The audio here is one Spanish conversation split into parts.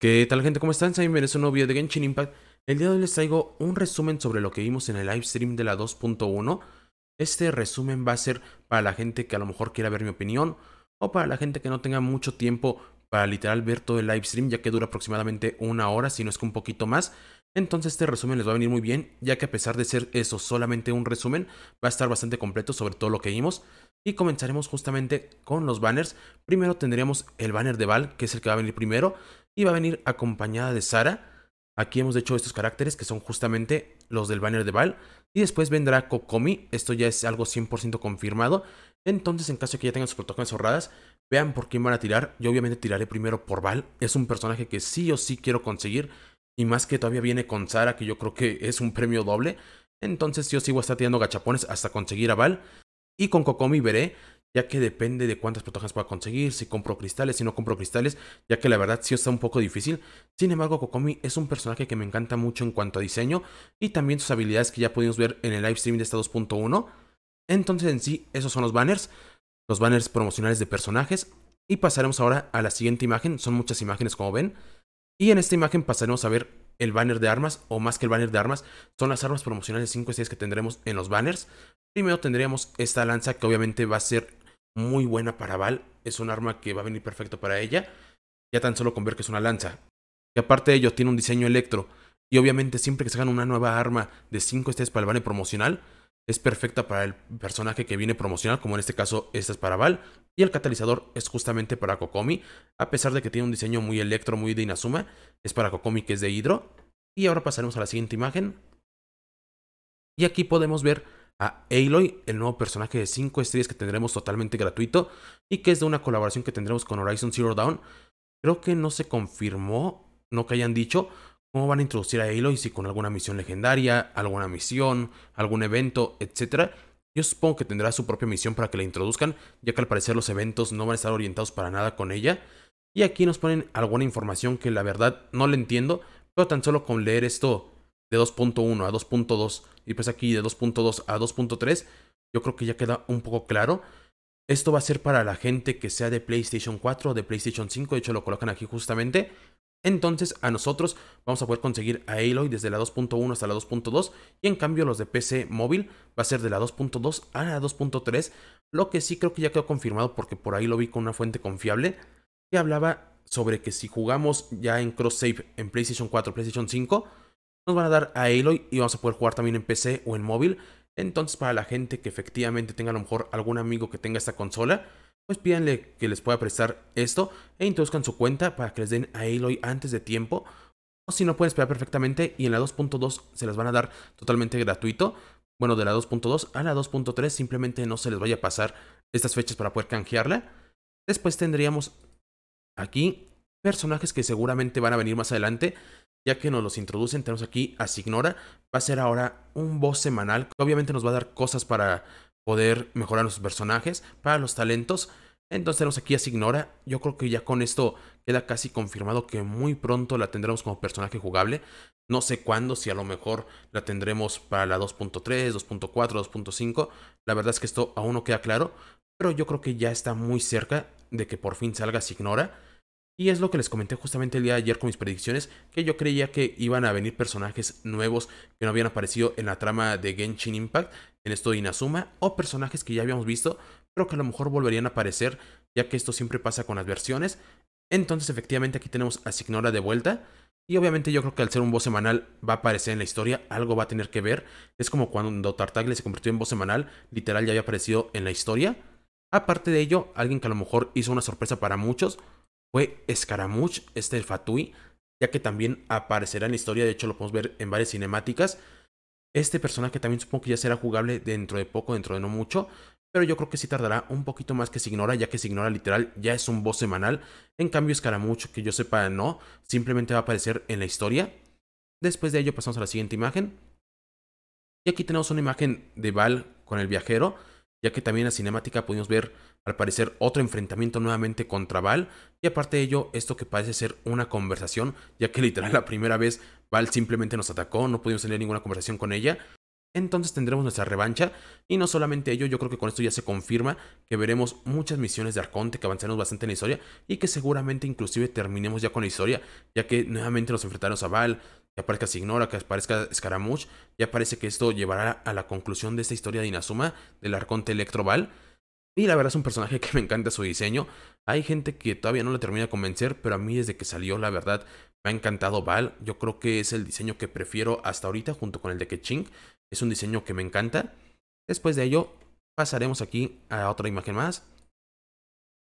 ¿Qué tal gente? ¿Cómo están? Bienvenidos a un nuevo video de Genshin Impact. El día de hoy les traigo un resumen sobre lo que vimos en el live stream de la 2.1. Este resumen va a ser para la gente que a lo mejor quiera ver mi opinión o para la gente que no tenga mucho tiempo para literal ver todo el live stream ya que dura aproximadamente una hora, si no es que un poquito más. Entonces este resumen les va a venir muy bien, ya que a pesar de ser eso solamente un resumen, va a estar bastante completo sobre todo lo que vimos. Y comenzaremos justamente con los banners. Primero tendríamos el banner de Val, que es el que va a venir primero y va a venir acompañada de Sara. Aquí hemos hecho estos caracteres que son justamente los del banner de Val. Y después vendrá Kokomi, esto ya es algo 100% confirmado. Entonces, en caso de que ya tengan sus protocolos ahorradas, vean por quién van a tirar. Yo obviamente tiraré primero por Val. Es un personaje que sí o sí quiero conseguir. Y más que todavía viene con Sara, que yo creo que es un premio doble. Entonces yo sigo a estar tirando gachapones hasta conseguir a Val. Y con Kokomi veré ya que depende de cuántas protojas pueda conseguir, si compro cristales, si no compro cristales, ya que la verdad sí está un poco difícil. Sin embargo, Kokomi es un personaje que me encanta mucho en cuanto a diseño y también sus habilidades que ya pudimos ver en el live stream de esta 2.1. Entonces en sí, esos son los banners, los banners promocionales de personajes. Y pasaremos ahora a la siguiente imagen, son muchas imágenes como ven. Y en esta imagen pasaremos a ver el banner de armas, o más que el banner de armas, son las armas promocionales 5 estrellas que tendremos en los banners. Primero tendríamos esta lanza que obviamente va a ser muy buena para Val. Es un arma que va a venir perfecto para ella. Ya tan solo con ver que es una lanza. Y aparte de ello, tiene un diseño electro. Y obviamente, siempre que se hagan una nueva arma de 5 estrellas para el Val promocional, es perfecta para el personaje que viene promocional, como en este caso, esta es para Val. Y el catalizador es justamente para Kokomi. A pesar de que tiene un diseño muy electro, muy de Inazuma, es para Kokomi que es de Hidro. Y ahora pasaremos a la siguiente imagen. Y aquí podemos ver a Aloy, el nuevo personaje de 5 estrellas que tendremos totalmente gratuito y que es de una colaboración que tendremos con Horizon Zero Dawn. Creo que no se confirmó, no que hayan dicho cómo van a introducir a Aloy, si con alguna misión legendaria, alguna misión, algún evento, etc. Yo supongo que tendrá su propia misión para que la introduzcan, ya que al parecer los eventos no van a estar orientados para nada con ella. Y aquí nos ponen alguna información que la verdad no le entiendo, pero tan solo con leer esto de 2.1 a 2.2 y pues aquí de 2.2 a 2.3, yo creo que ya queda un poco claro. Esto va a ser para la gente que sea de PlayStation 4 o de PlayStation 5, de hecho lo colocan aquí justamente. Entonces a nosotros vamos a poder conseguir a Aloy desde la 2.1 hasta la 2.2 y en cambio los de PC móvil va a ser de la 2.2 a la 2.3, lo que sí creo que ya quedó confirmado porque por ahí lo vi con una fuente confiable que hablaba sobre que si jugamos ya en cross save en PlayStation 4 PlayStation 5 nos van a dar a Aloy y vamos a poder jugar también en PC o en móvil. Entonces, para la gente que efectivamente tenga a lo mejor algún amigo que tenga esta consola, pues pídanle que les pueda prestar esto e introduzcan su cuenta para que les den a Aloy antes de tiempo. O si no, pueden esperar perfectamente y en la 2.2 se les van a dar totalmente gratuito. Bueno, de la 2.2 a la 2.3 simplemente no se les vaya a pasar estas fechas para poder canjearla. Después tendríamos aquí personajes que seguramente van a venir más adelante ya que nos los introducen, tenemos aquí a Signora. Va a ser ahora un boss semanal que obviamente nos va a dar cosas para poder mejorar nuestros personajes, para los talentos. Entonces tenemos aquí a Signora. Yo creo que ya con esto queda casi confirmado que muy pronto la tendremos como personaje jugable. No sé cuándo, si a lo mejor la tendremos para la 2.3, 2.4, 2.5. La verdad es que esto aún no queda claro. Pero yo creo que ya está muy cerca de que por fin salga Signora. Y es lo que les comenté justamente el día de ayer con mis predicciones, que yo creía que iban a venir personajes nuevos que no habían aparecido en la trama de Genshin Impact, en esto de Inazuma, o personajes que ya habíamos visto, pero que a lo mejor volverían a aparecer, ya que esto siempre pasa con las versiones. Entonces efectivamente aquí tenemos a Signora de vuelta, y obviamente yo creo que al ser un voz semanal va a aparecer en la historia, algo va a tener que ver. Es como cuando Tartagle se convirtió en voz semanal, literal ya había aparecido en la historia. Aparte de ello, alguien que a lo mejor hizo una sorpresa para muchos, fue Scaramouche, este Fatui, ya que también aparecerá en la historia, de hecho lo podemos ver en varias cinemáticas. Este personaje también supongo que ya será jugable dentro de poco, dentro de no mucho, pero yo creo que sí tardará un poquito más que Signora, ya que Signora literal ya es un boss semanal. En cambio, Scaramouche, que yo sepa no, simplemente va a aparecer en la historia. Después de ello pasamos a la siguiente imagen. Y aquí tenemos una imagen de Val con el viajero, ya que también en la cinemática pudimos ver al parecer otro enfrentamiento nuevamente contra Val y aparte de ello esto que parece ser una conversación ya que literal la primera vez Val simplemente nos atacó, no pudimos tener ninguna conversación con ella entonces tendremos nuestra revancha. Y no solamente ello, yo creo que con esto ya se confirma que veremos muchas misiones de Arconte, que avanzaremos bastante en la historia y que seguramente inclusive terminemos ya con la historia, ya que nuevamente nos enfrentaremos a Val, que aparezca Signora, que aparezca Scaramouche, ya parece que esto llevará a la conclusión de esta historia de Inazuma, del Arconte Electroval. Y la verdad es un personaje que me encanta su diseño. Hay gente que todavía no le termina de convencer, pero a mí desde que salió, la verdad, me ha encantado Val. Yo creo que es el diseño que prefiero hasta ahorita, junto con el de Keching. Es un diseño que me encanta. Después de ello, pasaremos aquí a otra imagen más.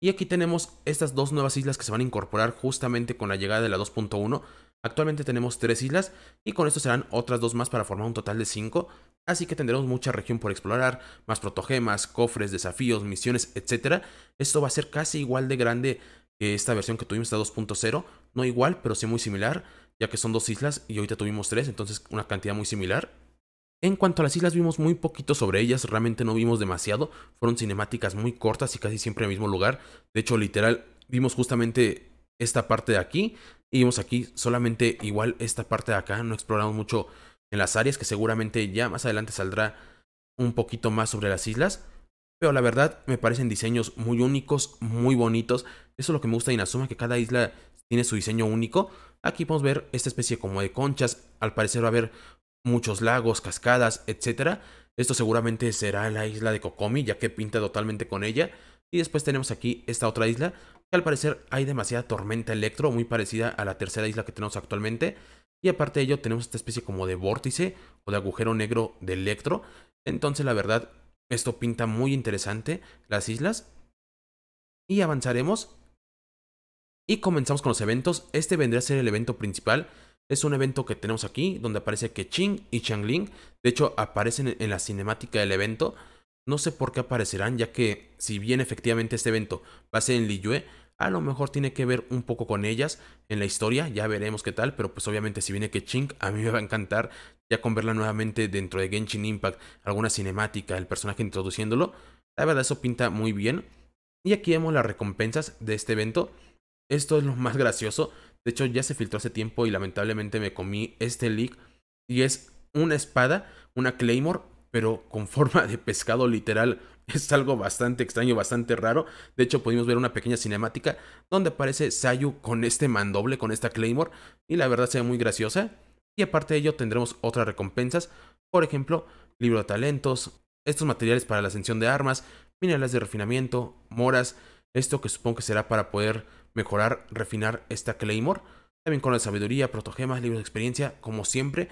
Y aquí tenemos estas dos nuevas islas que se van a incorporar justamente con la llegada de la 2.1. Actualmente tenemos tres islas y con esto serán otras dos más para formar un total de cinco. Así que tendremos mucha región por explorar, más protogemas, cofres, desafíos, misiones, etc. Esto va a ser casi igual de grande que esta versión que tuvimos de 2.0. No igual, pero sí muy similar, ya que son dos islas y ahorita tuvimos tres, entonces una cantidad muy similar. En cuanto a las islas, vimos muy poquito sobre ellas, realmente no vimos demasiado. Fueron cinemáticas muy cortas y casi siempre en el mismo lugar. De hecho, literal, vimos justamente esta parte de aquí y vimos aquí solamente igual esta parte de acá. No exploramos mucho en las áreas, que seguramente ya más adelante saldrá un poquito más sobre las islas. Pero la verdad me parecen diseños muy únicos, muy bonitos. Eso es lo que me gusta de Inazuma, que cada isla tiene su diseño único. Aquí podemos ver esta especie como de conchas. Al parecer va a haber muchos lagos, cascadas, etc. Esto seguramente será la isla de Kokomi, ya que pinta totalmente con ella. Y después tenemos aquí esta otra isla, al parecer hay demasiada tormenta electro, muy parecida a la tercera isla que tenemos actualmente. Y aparte de ello tenemos esta especie como de vórtice o de agujero negro de electro. Entonces la verdad, esto pinta muy interesante las islas. Y avanzaremos. Y comenzamos con los eventos. Este vendría a ser el evento principal. Es un evento que tenemos aquí, donde aparece que Ching y Changling, de hecho, aparecen en la cinemática del evento. No sé por qué aparecerán, ya que si bien efectivamente este evento va a ser en Liyue, a lo mejor tiene que ver un poco con ellas en la historia, ya veremos qué tal, pero pues obviamente si viene que Ching, a mí me va a encantar ya con verla nuevamente dentro de Genshin Impact, alguna cinemática, el personaje introduciéndolo. La verdad eso pinta muy bien. Y aquí vemos las recompensas de este evento. Esto es lo más gracioso. De hecho ya se filtró hace tiempo y lamentablemente me comí este leak. Y es una espada, una Claymore, pero con forma de pescado literal. Es algo bastante extraño, bastante raro. De hecho, pudimos ver una pequeña cinemática donde aparece Sayu con este mandoble, con esta Claymore. Y la verdad se ve muy graciosa. Y aparte de ello, tendremos otras recompensas. Por ejemplo, libro de talentos, estos materiales para la ascensión de armas, minerales de refinamiento, moras. Esto que supongo que será para poder mejorar, refinar esta Claymore. También con la sabiduría, protogemas, libros de experiencia, como siempre.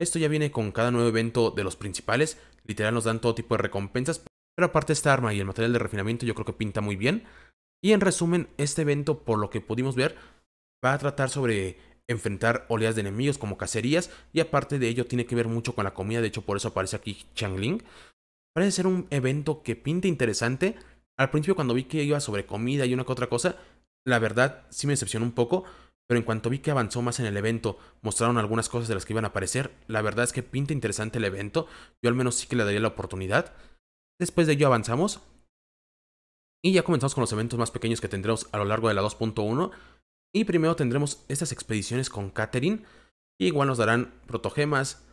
Esto ya viene con cada nuevo evento de los principales. Literal nos dan todo tipo de recompensas. Pero aparte esta arma y el material de refinamiento yo creo que pinta muy bien. Y en resumen, este evento, por lo que pudimos ver, va a tratar sobre enfrentar oleadas de enemigos como cacerías. Y aparte de ello tiene que ver mucho con la comida. De hecho, por eso aparece aquí Changling. Parece ser un evento que pinta interesante. Al principio cuando vi que iba sobre comida y una que otra cosa, la verdad sí me decepcionó un poco. Pero en cuanto vi que avanzó más en el evento, mostraron algunas cosas de las que iban a aparecer. La verdad es que pinta interesante el evento. Yo al menos sí que le daría la oportunidad. Después de ello avanzamos. Y ya comenzamos con los eventos más pequeños que tendremos a lo largo de la 2.1. Y primero tendremos estas expediciones con Catherine. Y igual nos darán protogemas.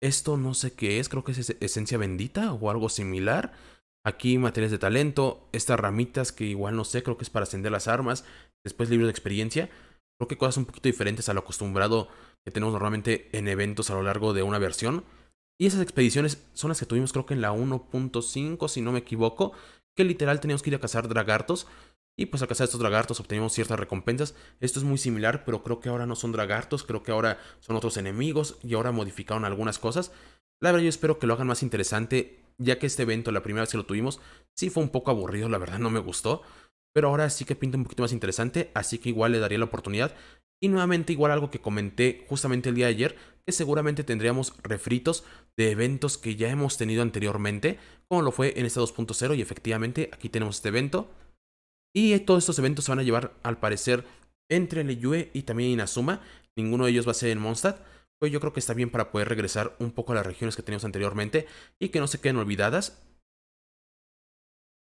Esto no sé qué es, creo que es esencia bendita o algo similar. Aquí materiales de talento, estas ramitas que igual no sé, creo que es para ascender las armas. Después libros de experiencia. Creo que cosas un poquito diferentes a lo acostumbrado que tenemos normalmente en eventos a lo largo de una versión. Y esas expediciones son las que tuvimos creo que en la 1.5, si no me equivoco, que literal teníamos que ir a cazar dragartos. Y pues al cazar estos dragartos obtenemos ciertas recompensas. Esto es muy similar, pero creo que ahora no son dragartos, creo que ahora son otros enemigos y ahora modificaron algunas cosas. La verdad yo espero que lo hagan más interesante, ya que este evento, la primera vez que lo tuvimos, sí fue un poco aburrido, la verdad no me gustó. Pero ahora sí que pinta un poquito más interesante, así que igual le daría la oportunidad. Y nuevamente igual algo que comenté justamente el día de ayer, que seguramente tendríamos refritos de eventos que ya hemos tenido anteriormente, como lo fue en este 2.0 y efectivamente aquí tenemos este evento. Y todos estos eventos se van a llevar al parecer entre Leyue y también Inazuma, ninguno de ellos va a ser en Mondstadt, pues yo creo que está bien para poder regresar un poco a las regiones que teníamos anteriormente y que no se queden olvidadas.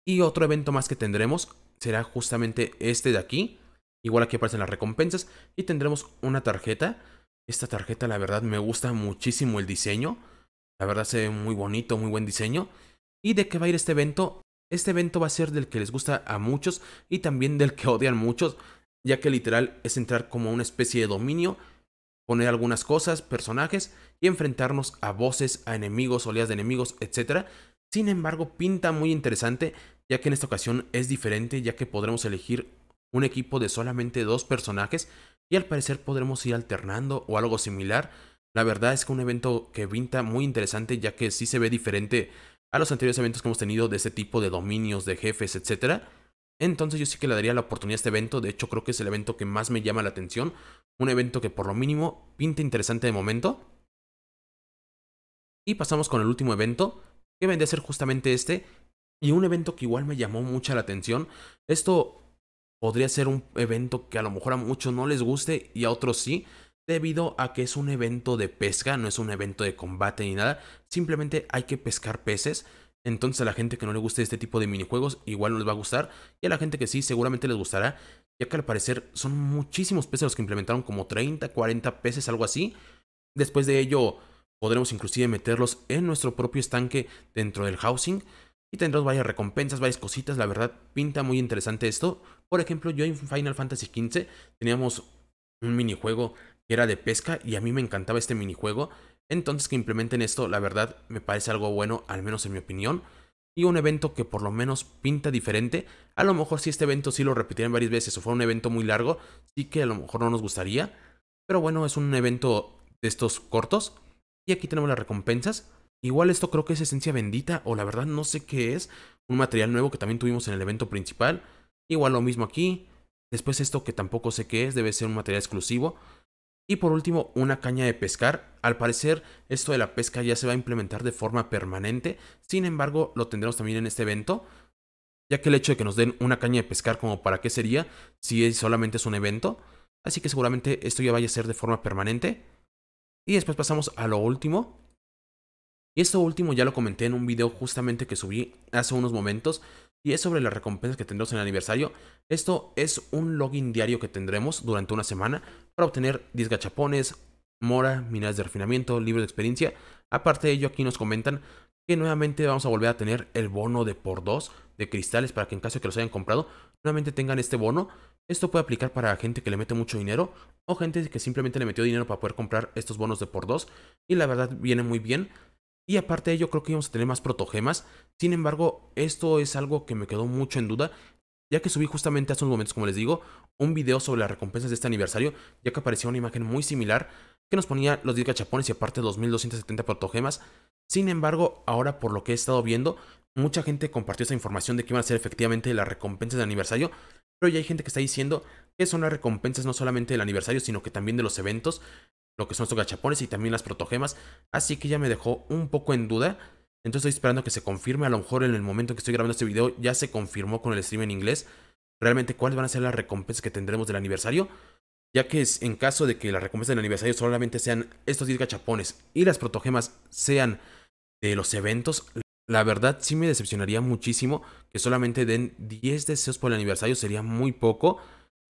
Y otro evento más que tendremos será justamente este de aquí. Igual aquí aparecen las recompensas y tendremos una tarjeta. Esta tarjeta la verdad me gusta muchísimo el diseño. La verdad se ve muy bonito, muy buen diseño. ¿Y de qué va a ir este evento? Este evento va a ser del que les gusta a muchos y también del que odian muchos, ya que literal es entrar como una especie de dominio, poner algunas cosas, personajes y enfrentarnos a voces, a enemigos, oleadas de enemigos, etc. Sin embargo, pinta muy interesante, ya que en esta ocasión es diferente, ya que podremos elegir un equipo de solamente dos personajes y al parecer podremos ir alternando o algo similar. La verdad es que un evento que pinta muy interesante, ya que sí se ve diferente a los anteriores eventos que hemos tenido de este tipo de dominios, de jefes, etc. Entonces yo sí que le daría la oportunidad a este evento, de hecho creo que es el evento que más me llama la atención, un evento que por lo mínimo pinta interesante de momento. Y pasamos con el último evento, que vendría a ser justamente este, y un evento que igual me llamó mucha la atención. Esto podría ser un evento que a lo mejor a muchos no les guste y a otros sí, debido a que es un evento de pesca, no es un evento de combate ni nada, simplemente hay que pescar peces. Entonces a la gente que no le guste este tipo de minijuegos igual no les va a gustar y a la gente que sí seguramente les gustará, ya que al parecer son muchísimos peces los que implementaron como 30, 40 peces, algo así. Después de ello podremos inclusive meterlos en nuestro propio estanque dentro del housing y tendremos varias recompensas, varias cositas, la verdad pinta muy interesante esto. Por ejemplo, yo en Final Fantasy XV teníamos un minijuego que era de pesca y a mí me encantaba este minijuego. Entonces que implementen esto, la verdad me parece algo bueno, al menos en mi opinión. Y un evento que por lo menos pinta diferente. A lo mejor si este evento sí lo repitieran varias veces o fuera un evento muy largo, sí que a lo mejor no nos gustaría. Pero bueno, es un evento de estos cortos. Y aquí tenemos las recompensas. Igual esto creo que es esencia bendita o la verdad no sé qué es. Un material nuevo que también tuvimos en el evento principal. Igual lo mismo aquí. Después esto que tampoco sé qué es, debe ser un material exclusivo. Y por último, una caña de pescar. Al parecer, esto de la pesca ya se va a implementar de forma permanente. Sin embargo, lo tendremos también en este evento. Ya que el hecho de que nos den una caña de pescar, como para qué sería, si solamente es un evento. Así que seguramente esto ya vaya a ser de forma permanente. Y después pasamos a lo último. Y esto último ya lo comenté en un video justamente que subí hace unos momentos y es sobre las recompensas que tendremos en el aniversario. Esto es un login diario que tendremos durante una semana para obtener 10 gachapones, mora, minas de refinamiento, libros de experiencia. Aparte de ello, aquí nos comentan que nuevamente vamos a volver a tener el bono de por 2 de cristales para que en caso de que los hayan comprado, nuevamente tengan este bono. Esto puede aplicar para gente que le mete mucho dinero o gente que simplemente le metió dinero para poder comprar estos bonos de por 2 y la verdad viene muy bien. Y aparte de ello, creo que íbamos a tener más protogemas. Sin embargo, esto es algo que me quedó mucho en duda, ya que subí justamente hace unos momentos, como les digo, un video sobre las recompensas de este aniversario, ya que aparecía una imagen muy similar que nos ponía los 10 gachapones y aparte 2270 protogemas. Sin embargo, ahora por lo que he estado viendo, mucha gente compartió esa información de que iban a ser efectivamente las recompensas de aniversario, pero ya hay gente que está diciendo que son las recompensas no solamente del aniversario, sino que también de los eventos, lo que son estos gachapones y también las protogemas. Así que ya me dejó un poco en duda. Entonces estoy esperando que se confirme. A lo mejor en el momento que estoy grabando este video ya se confirmó con el stream en inglés. Realmente cuáles van a ser las recompensas que tendremos del aniversario. Ya que es en caso de que las recompensas del aniversario solamente sean estos 10 gachapones y las protogemas sean de los eventos, la verdad sí me decepcionaría muchísimo que solamente den 10 deseos por el aniversario. Sería muy poco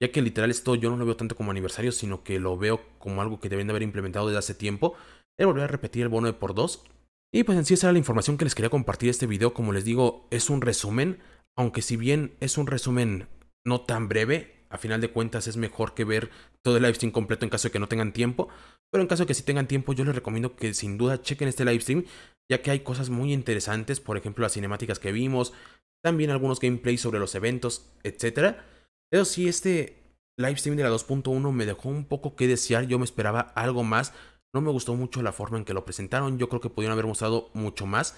ya que literal esto yo no lo veo tanto como aniversario, sino que lo veo como algo que deben de haber implementado desde hace tiempo, el volver a repetir el bono de por dos. Y pues en sí esa era la información que les quería compartir este video, como les digo, es un resumen, aunque si bien es un resumen no tan breve, a final de cuentas es mejor que ver todo el livestream completo en caso de que no tengan tiempo, pero en caso de que sí tengan tiempo yo les recomiendo que sin duda chequen este livestream, ya que hay cosas muy interesantes, por ejemplo las cinemáticas que vimos, también algunos gameplays sobre los eventos, etcétera pero sí, este live stream de la 2.1 me dejó un poco que desear. Yo me esperaba algo más. No me gustó mucho la forma en que lo presentaron. Yo creo que pudieron haber mostrado mucho más.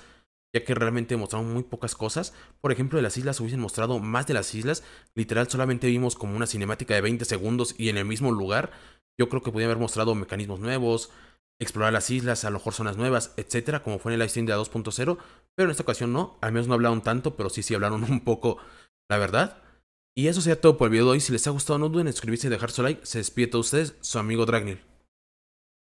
Ya que realmente mostraron muy pocas cosas. Por ejemplo, de las islas hubiesen mostrado más de las islas. Literal, solamente vimos como una cinemática de 20 segundos y en el mismo lugar. Yo creo que podían haber mostrado mecanismos nuevos, explorar las islas, a lo mejor zonas nuevas, etcétera, como fue en el live stream de la 2.0. Pero en esta ocasión no. Al menos no hablaron tanto, pero sí, sí hablaron un poco, la verdad. Y eso sería todo por el video de hoy. Si les ha gustado, no duden en suscribirse y dejar su like. Se despide de todos ustedes, su amigo Dragnil.